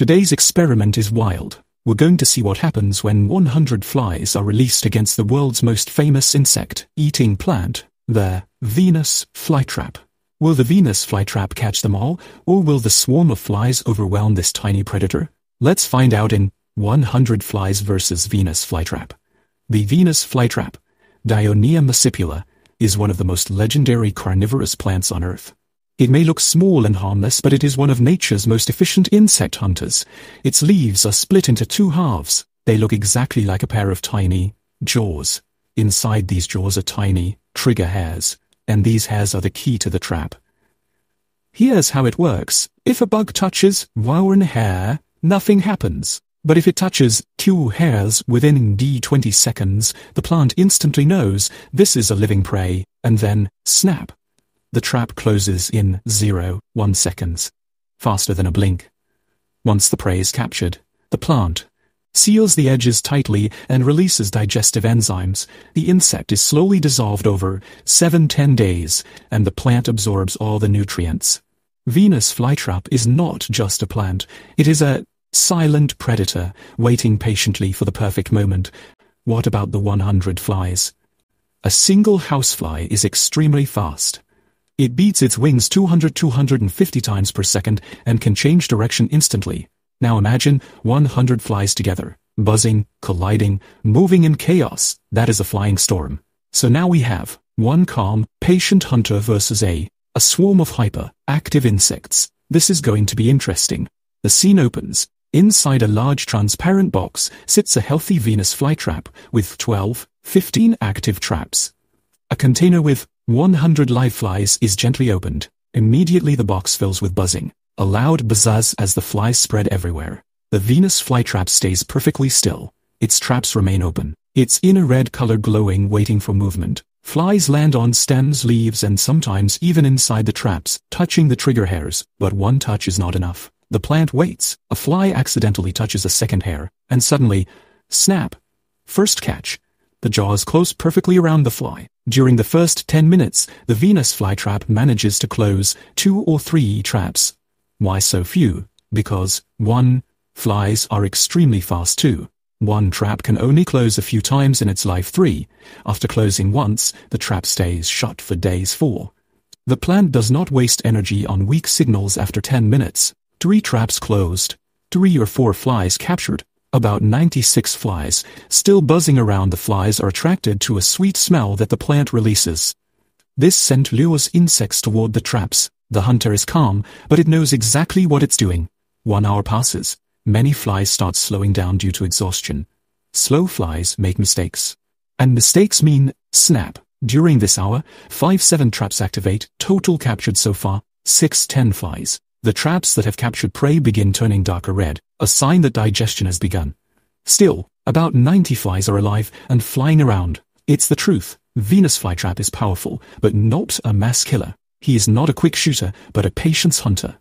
Today's experiment is wild. We're going to see what happens when 100 flies are released against the world's most famous insect-eating plant, the Venus flytrap. Will the Venus flytrap catch them all, or will the swarm of flies overwhelm this tiny predator? Let's find out in 100 Flies vs. Venus flytrap. The Venus flytrap, Dionaea muscipula, is one of the most legendary carnivorous plants on Earth. It may look small and harmless, but it is one of nature's most efficient insect hunters. Its leaves are split into two halves. They look exactly like a pair of tiny jaws. Inside these jaws are tiny trigger hairs, and these hairs are the key to the trap. Here's how it works. If a bug touches one hair, nothing happens. But if it touches two hairs within d20 seconds, the plant instantly knows this is a living prey, and then, snap, the trap closes in 0, 1 seconds, faster than a blink. Once the prey is captured, the plant seals the edges tightly and releases digestive enzymes. The insect is slowly dissolved over 7-10 days, and the plant absorbs all the nutrients. Venus flytrap is not just a plant, it is a silent predator waiting patiently for the perfect moment. What about the 100 flies? A single housefly is extremely fast. It beats its wings 200-250 times per second and can change direction instantly. Now imagine 100 flies together, buzzing, colliding, moving in chaos. That is a flying storm. So now we have one calm, patient hunter versus a, a swarm of hyper, active insects. This is going to be interesting. The scene opens. Inside a large transparent box sits a healthy Venus flytrap with 12, 15 active traps. A container with 100 live flies is gently opened. Immediately the box fills with buzzing. A loud buzz as the flies spread everywhere. The Venus flytrap stays perfectly still. Its traps remain open. Its inner red color glowing waiting for movement. Flies land on stems, leaves, and sometimes even inside the traps, touching the trigger hairs, but one touch is not enough. The plant waits. A fly accidentally touches a second hair, and suddenly, snap. First catch. The jaws close perfectly around the fly. During the first 10 minutes, the Venus flytrap manages to close two or three traps. Why so few? Because 1. Flies are extremely fast too. One trap can only close a few times in its life 3. After closing once, the trap stays shut for days 4. The plant does not waste energy on weak signals after 10 minutes. Three traps closed. Three or four flies captured. About 96 flies, still buzzing around the flies are attracted to a sweet smell that the plant releases. This scent lures insects toward the traps. The hunter is calm, but it knows exactly what it's doing. One hour passes. Many flies start slowing down due to exhaustion. Slow flies make mistakes. And mistakes mean snap. During this hour, 5-7 traps activate, total captured so far, 6-10 flies. The traps that have captured prey begin turning darker red, a sign that digestion has begun. Still, about 90 flies are alive and flying around. It's the truth. Venus flytrap is powerful, but not a mass killer. He is not a quick shooter, but a patience hunter.